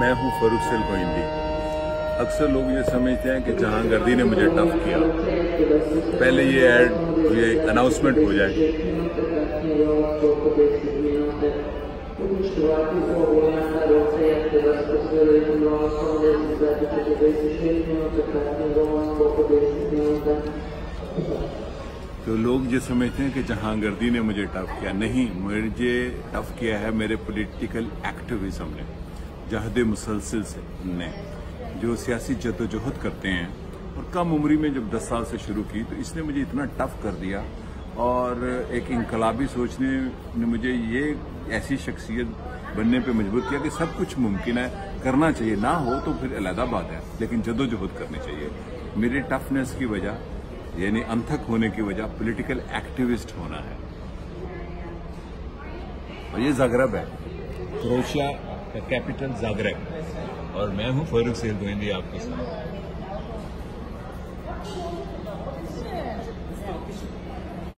मैं हूँ फरूख सिल गोइंदी अक्सर लोग ये समझते हैं कि जहांगर्दी ने मुझे टफ किया। पहले ये एड ये अनाउंसमेंट हो जाए। तो लोग ये समझते हैं कि जहांगर्दी ने मुझे टफ किया। नहीं, मुझे टफ किया है मेरे पॉलिटिकल एक्टिविज्म ने, जहद मुसलसिल से ने, जो सियासी जदोजहद करते हैं। और कम उम्री में जब 10 साल से शुरू की तो इसने मुझे इतना टफ कर दिया। और एक इनकलाबी सोचने ने मुझे ये ऐसी शख्सियत बनने पे मजबूर किया कि सब कुछ मुमकिन है, करना चाहिए। ना हो तो फिर अलहदा बात है, लेकिन जदोजहद करनी चाहिए। मेरी टफनेस की वजह यानी अंथक होने की वजह पॉलिटिकल एक्टिविस्ट होना है। और ये जागरब है। क्रोशिया का कैपिटल जागरब। और मैं हूँ फरूख सेल गोविंदी आपके साथ।